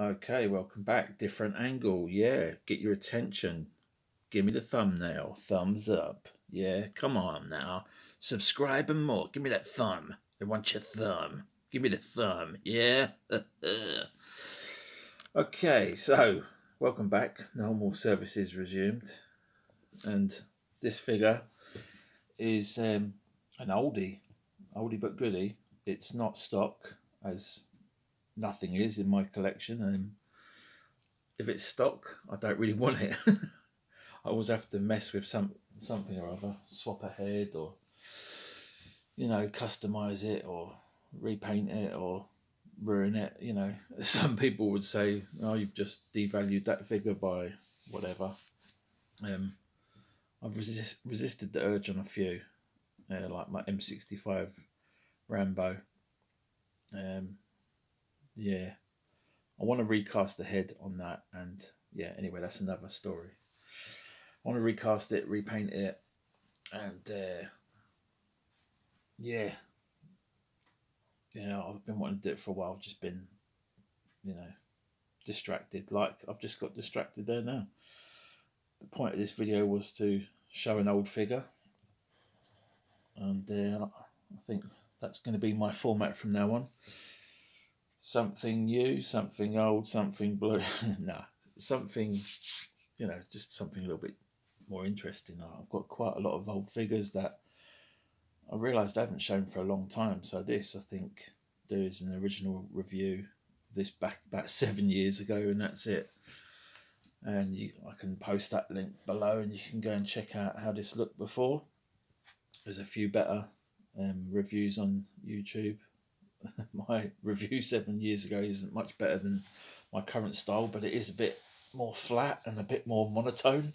Okay, welcome back. Different angle. Yeah, get your attention. Give me the thumbnail. Thumbs up. Yeah, come on now. Subscribe and more. Give me that thumb. I want your thumb. Give me the thumb. Yeah? okay, so welcome back. Normal services resumed. And this figure is um, an oldie. Oldie but goodie. It's not stock, as nothing is in my collection. And if it's stock, I don't really want it. I always have to mess with some something or other, swap a head or you know, customize it or repaint it or ruin it. You know, some people would say, "Oh, you've just devalued that figure by whatever." Um, I've resist, resisted the urge on a few, uh, like my M65 Rambo. Um, yeah, I want to recast the head on that, and yeah. Anyway, that's another story. I want to recast it, repaint it, and uh, yeah, yeah. I've been wanting to do it for a while. I've just been, you know, distracted. Like I've just got distracted there now. The point of this video was to show an old figure, and uh, I think that's going to be my format from now on something new, something old, something blue. nah, something, you know, just something a little bit more interesting. I've got quite a lot of old figures that I realised I haven't shown for a long time. So this, I think, there is an original review this back about seven years ago, and that's it. And you, I can post that link below, and you can go and check out how this looked before. There's a few better um, reviews on YouTube my review seven years ago isn't much better than my current style, but it is a bit more flat and a bit more monotone.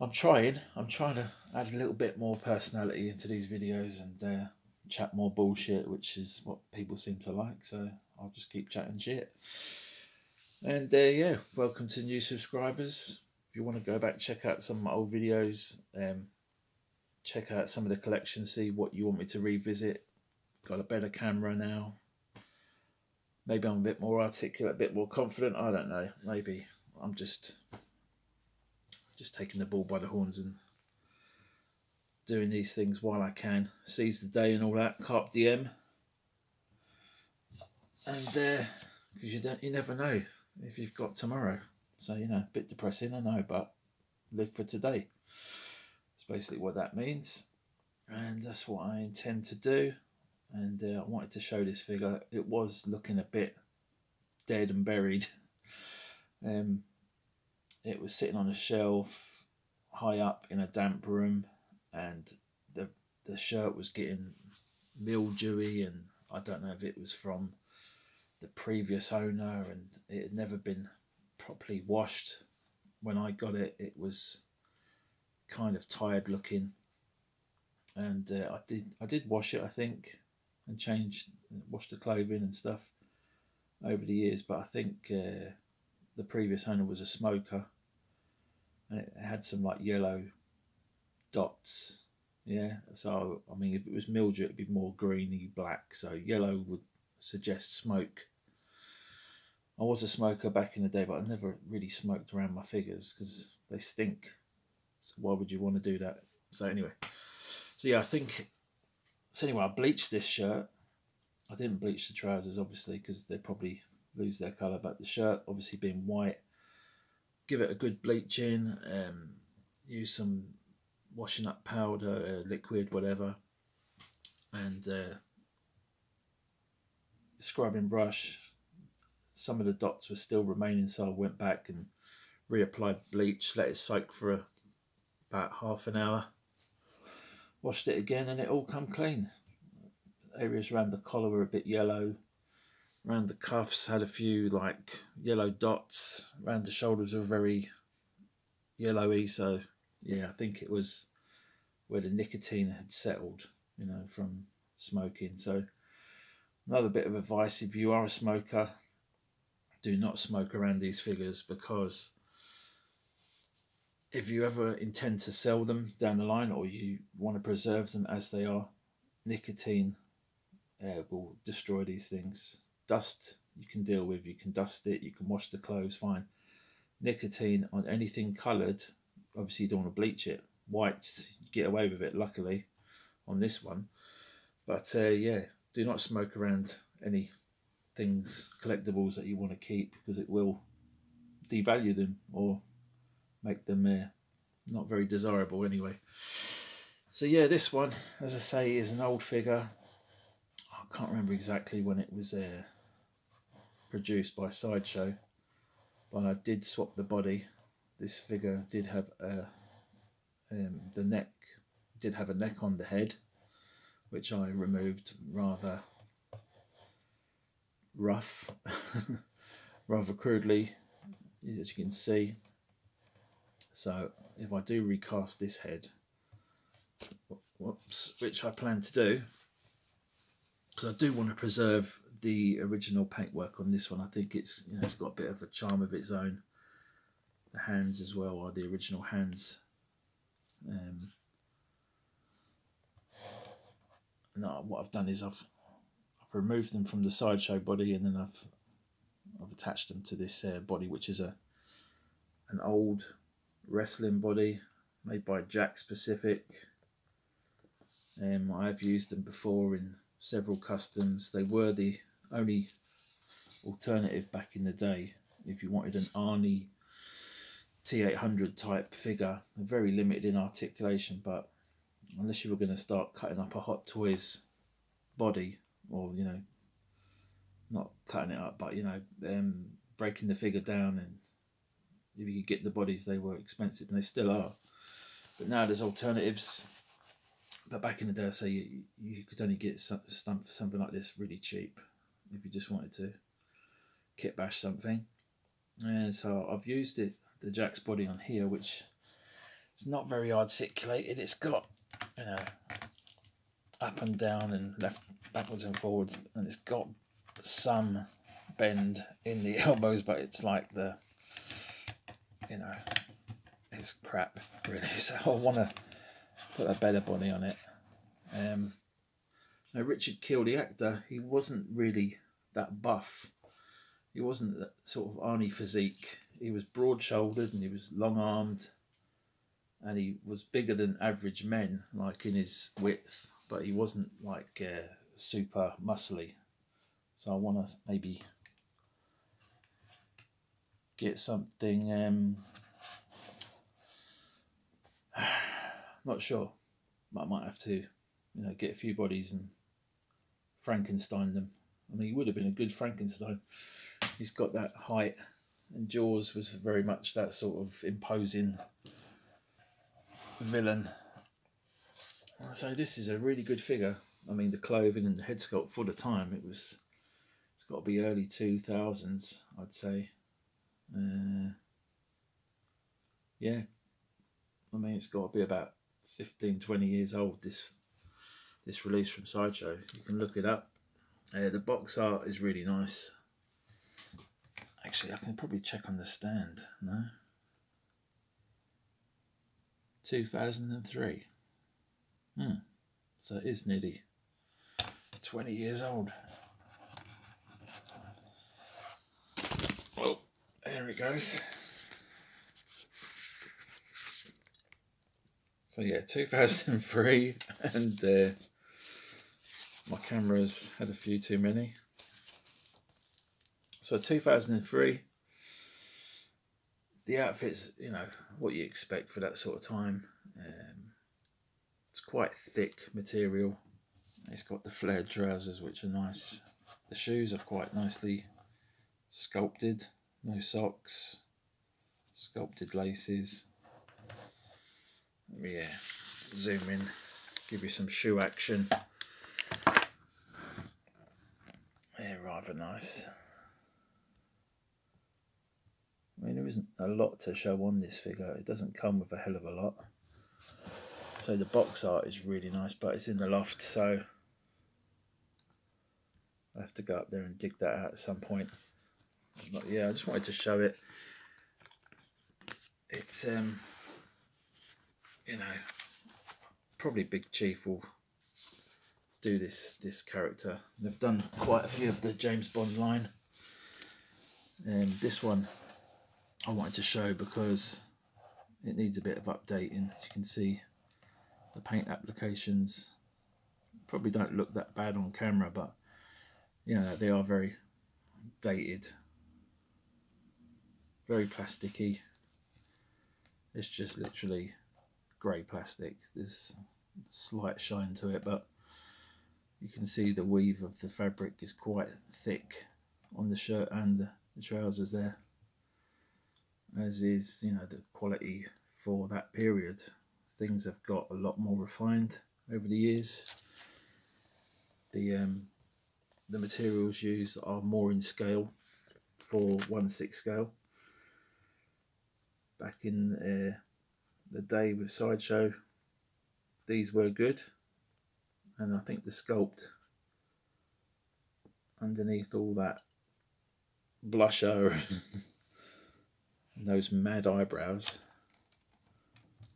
I'm trying. I'm trying to add a little bit more personality into these videos and uh, chat more bullshit, which is what people seem to like. So I'll just keep chatting shit. And uh, yeah, welcome to new subscribers. If you want to go back check out some of my old videos, um, check out some of the collection, see what you want me to revisit got a better camera now. Maybe I'm a bit more articulate, a bit more confident. I don't know. Maybe I'm just just taking the ball by the horns and doing these things while I can. Seize the day and all that. Carpe diem. And because uh, you don't, you never know if you've got tomorrow. So you know, a bit depressing, I know, but live for today. That's basically what that means, and that's what I intend to do and uh, I wanted to show this figure. It was looking a bit dead and buried. um, it was sitting on a shelf high up in a damp room, and the the shirt was getting mildewy, and I don't know if it was from the previous owner, and it had never been properly washed. When I got it, it was kind of tired looking, and uh, I did I did wash it, I think, and changed, washed the clothing and stuff over the years. But I think uh, the previous owner was a smoker, and it had some like yellow dots. Yeah, so I mean, if it was mildew, it'd be more greeny black. So yellow would suggest smoke. I was a smoker back in the day, but I never really smoked around my figures because they stink. So why would you want to do that? So anyway, so yeah, I think so anyway, I bleached this shirt. I didn't bleach the trousers, obviously, because they probably lose their colour. But the shirt, obviously being white, give it a good bleaching. Um, use some washing up powder, uh, liquid, whatever, and uh, scrubbing brush. Some of the dots were still remaining, so I went back and reapplied bleach, let it soak for a, about half an hour washed it again and it all come clean. Areas around the collar were a bit yellow. Around the cuffs had a few like yellow dots. Around the shoulders were very yellowy. So yeah, I think it was where the nicotine had settled, you know, from smoking. So another bit of advice: if you are a smoker, do not smoke around these figures because if you ever intend to sell them down the line or you want to preserve them as they are, nicotine uh, will destroy these things. Dust you can deal with. You can dust it, you can wash the clothes fine. Nicotine on anything coloured, obviously you don't want to bleach it. Whites, you get away with it, luckily, on this one. But uh, yeah, do not smoke around any things, collectibles that you want to keep because it will devalue them or make them uh, not very desirable anyway. So yeah, this one, as I say, is an old figure. I can't remember exactly when it was uh, produced by Sideshow, but I did swap the body. This figure did have a um, the neck did have a neck on the head, which I removed rather rough, rather crudely, as you can see. So if I do recast this head, whoops, which I plan to do, because I do want to preserve the original paintwork on this one. I think it's you know it's got a bit of a charm of its own. The hands as well are the original hands. Um, no, what I've done is I've I've removed them from the sideshow body and then I've I've attached them to this uh, body, which is a an old wrestling body made by Jakks Pacific. Um, I've used them before in several customs. They were the only alternative back in the day if you wanted an Arnie T800 type figure. They're very limited in articulation, but unless you were going to start cutting up a Hot Toys body, or you know, not cutting it up, but you know, um, breaking the figure down, and if you could get the bodies, they were expensive, and they still are. But now there's alternatives. But back in the day, I say you, you could only get some, for something like this really cheap if you just wanted to kit bash something. And so I've used it, the Jakks body on here, which is not very articulated. It's got, you know, up and down and left, backwards and forwards, and it's got some bend in the elbows, but it's like the, you know, it's crap really. So I want to put a better body on it. Um, now Richard Kiel, the actor, he wasn't really that buff. He wasn't that sort of Arnie physique. He was broad shouldered and he was long armed and he was bigger than average men, like in his width, but he wasn't like uh, super muscly. So I want to maybe get something. Um, not sure. I might have to, you know, get a few bodies and Frankenstein them. I mean, he would have been a good Frankenstein. He's got that height, and Jaws was very much that sort of imposing villain. So this is a really good figure. I mean, the clothing and the head sculpt for the time, it was, it's got to be early 2000s, I'd say. Uh, yeah. I mean, it's got to be about 15, 20 years old, this this release from Sideshow. You can look it up. Uh, the box art is really nice. Actually, I can probably check on the stand. No? 2003. Hmm. So it is nearly 20 years old. There it goes. So yeah, 2003 and uh, my camera's had a few too many. So 2003, the outfit's, you know, what you expect for that sort of time. Um, it's quite thick material. It's got the flared trousers, which are nice. The shoes are quite nicely sculpted. No socks. Sculpted laces. Yeah, uh, zoom in, give you some shoe action. rather nice. I mean, there isn't a lot to show on this figure. It doesn't come with a hell of a lot. So the box art is really nice, but it's in the loft, so I have to go up there and dig that out at some point. But yeah, I just wanted to show it. It's um, you know, probably Big Chief will do this this character. They've done quite a few of the James Bond line. Um, this one I wanted to show because it needs a bit of updating. As you can see, the paint applications probably don't look that bad on camera, but you know they are very dated, very plasticky. It's just literally grey plastic. There's slight shine to it, but you can see the weave of the fabric is quite thick on the shirt and the, the trousers there as is you know the quality for that period things have got a lot more refined over the years the um, the materials used are more in scale for 1 6 scale back in uh, the day with sideshow. These were good. And I think the sculpt underneath all that blusher and those mad eyebrows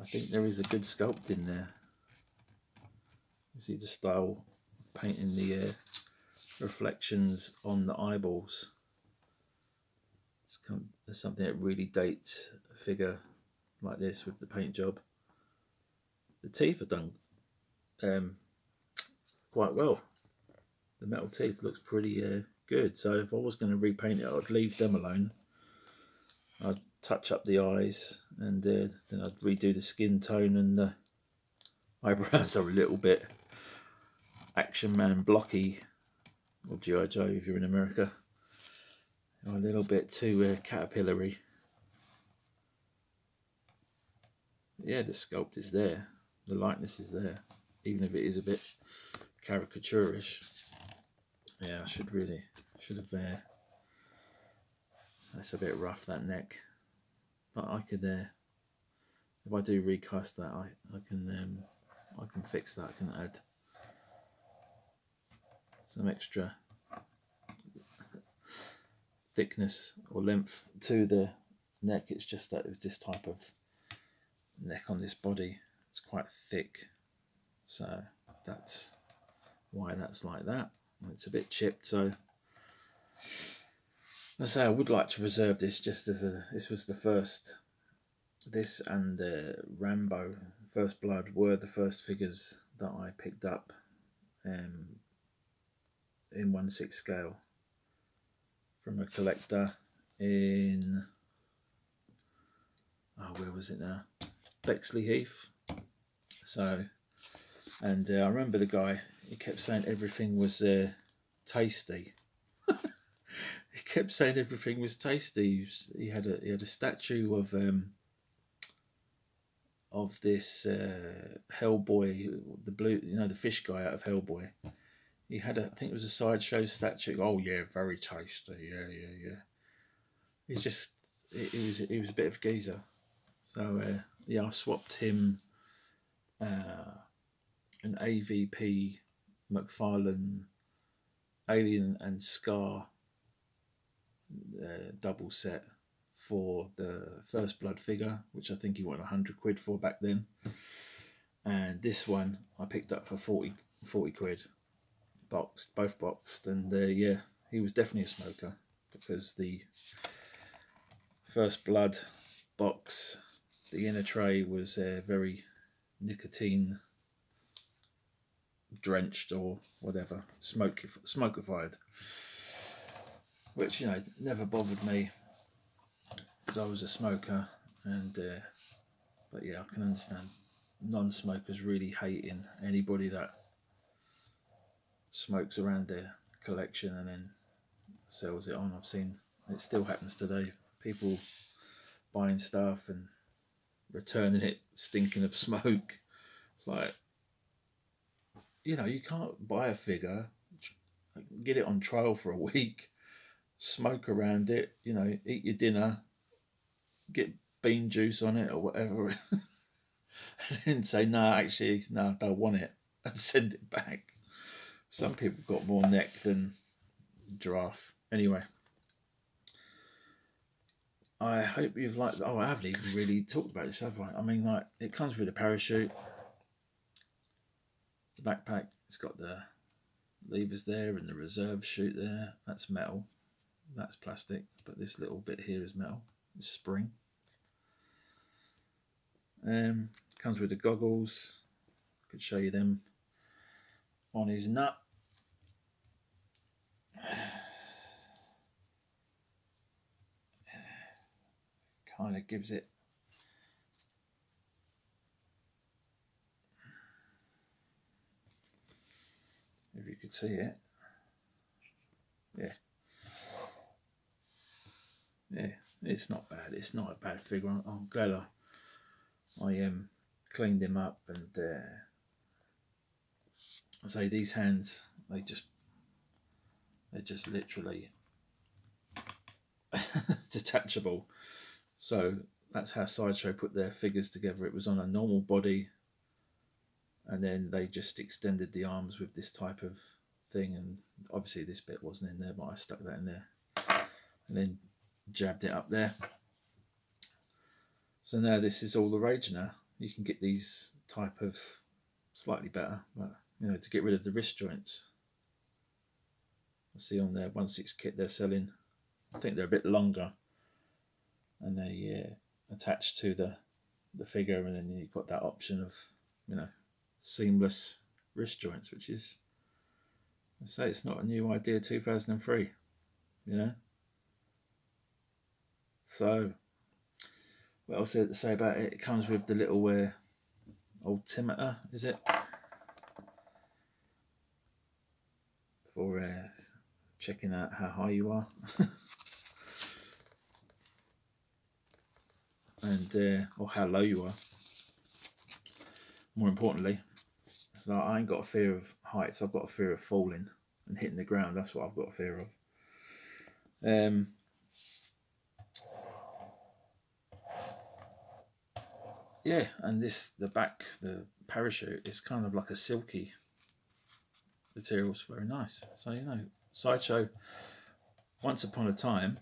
I think there is a good sculpt in there. You see the style of painting the uh, reflections on the eyeballs it's, come, something that really dates a figure like this with the paint job the teeth are done um, quite well. The metal teeth looks pretty uh, good. So if I was going to repaint it, I'd leave them alone. I'd touch up the eyes and uh, then I'd redo the skin tone and the eyebrows are a little bit Action Man blocky or G.I. Joe if you're in America. A little bit too uh, caterpillary. Yeah, the sculpt is there. The likeness is there. Even if it is a bit caricaturish. Yeah, I should really, should have, uh, that's a bit rough, that neck. But I could, uh, if I do recast that, I, I can, um, I can fix that, I can add some extra thickness or length to the neck. It's just that with this type of neck on this body, it's quite thick. So that's why that's like that. It's a bit chipped, so I say I would like to preserve this just as a. This was the first. This and uh, Rambo, First Blood, were the first figures that I picked up um, in one six scale from a collector in. Oh, where was it now? Bexleyheath. So, and uh, I remember the guy he kept saying everything was uh, tasty. he kept saying everything was tasty. He had a he had a statue of um, of this uh, Hellboy, the blue, you know, the fish guy out of Hellboy. He had a, I think it was a sideshow statue. Oh yeah, very tasty. Yeah, yeah, yeah. He just, he was, he was a bit of a geezer. So uh, yeah, I swapped him uh, an AVP McFarlane, Alien and Scar uh, double set for the First Blood figure, which I think he wanted 100 quid for back then. And this one I picked up for 40, 40 quid, boxed, both boxed. And uh, yeah, he was definitely a smoker because the First Blood box, the inner tray was uh, very nicotine drenched or whatever, smoke smokeified, which you know never bothered me because I was a smoker, and uh, but yeah, I can understand non-smokers really hating anybody that smokes around their collection and then sells it on. I've seen it still happens today. People buying stuff and returning it stinking of smoke. It's like you know, you can't buy a figure, get it on trial for a week, smoke around it, you know, eat your dinner, get bean juice on it or whatever, and then say, no, actually, no, I don't want it, and send it back. Some people got more neck than giraffe. Anyway. I hope you've liked. Oh, I haven't even really talked about this, have I? I mean, like, it comes with a parachute the backpack, it's got the levers there and the reserve chute there. That's metal. that's plastic, but this little bit here is metal. It's spring. Um, comes with the goggles. Could show you them on his nut. Kind of gives it if you could see it. Yeah. Yeah, it's not bad. It's not a bad figure. I'm, I'm glad I, I um, cleaned him up and uh, I say these hands, they just, they're just literally detachable. So that's how Sideshow put their figures together. It was on a normal body and then they just extended the arms with this type of thing and obviously this bit wasn't in there but I stuck that in there and then jabbed it up there. So now this is all the rage now. You can get these type of slightly better but you know to get rid of the wrist joints. I see on their 1-6 kit they're selling. I think they're a bit longer and they uh, attach to the the figure and then you've got that option of you know seamless wrist joints, which is, I say, it's not a new idea. 2003, you know. So, what else to say about it? It comes with the little uh, altimeter, is it? For uh, checking out how high you are. and uh, or how low you are. More importantly, so I ain't got a fear of heights. I've got a fear of falling and hitting the ground. That's what I've got a fear of. Um, yeah, and this the back the parachute is kind of like a silky material. It's very nice. So you know, sideshow. Once upon a time,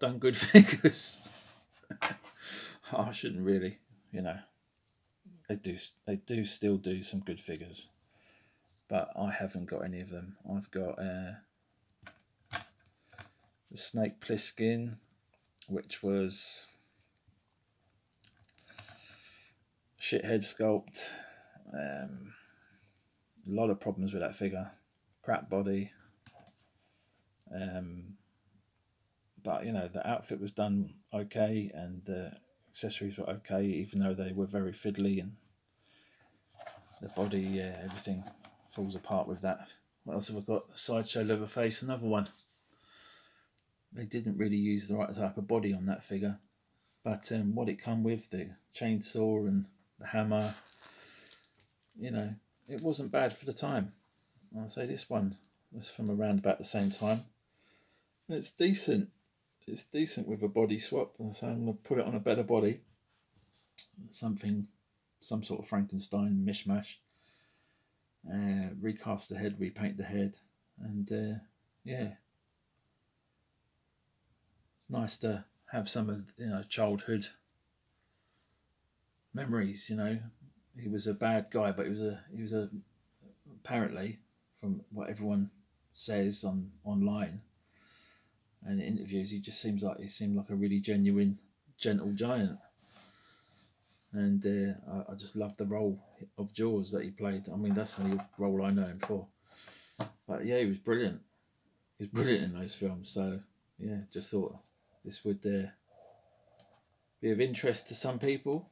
done good figures. I shouldn't really, you know they do they do still do some good figures, but I haven't got any of them. I've got uh, the Snake Plissken, which was shithead sculpt. Um, a lot of problems with that figure, crap body. Um, but you know the outfit was done okay and the accessories were okay, even though they were very fiddly and the body, yeah, everything falls apart with that. What else have I got? Sideshow Leatherface, another one. They didn't really use the right type of body on that figure, but um, what it come with, the chainsaw and the hammer, you know, it wasn't bad for the time. I'll say this one was from around about the same time. And it's decent it's decent with a body swap. And so I'm going to put it on a better body. Something, some sort of Frankenstein mishmash. Uh, recast the head, repaint the head. And uh, yeah. It's nice to have some of you know childhood memories you know he was a bad guy but he was a he was a apparently from what everyone says on online and in interviews he just seems like he seemed like a really genuine gentle giant. And uh, I, I, just love the role of Jaws that he played. I mean that's the only role I know him for. But yeah he was brilliant. He was brilliant in those films. So yeah just thought this would uh, be of interest to some people.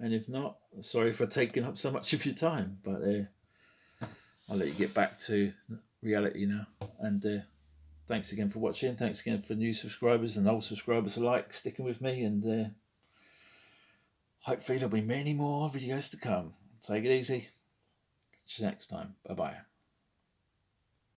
And if not sorry for taking up so much of your time but uh, I'll let you get back to reality now. And uh, thanks again for watching. Thanks again for new subscribers and old subscribers alike sticking with me. And uh, hopefully there'll be many more videos to come. Take it easy. Catch you next time. Bye bye.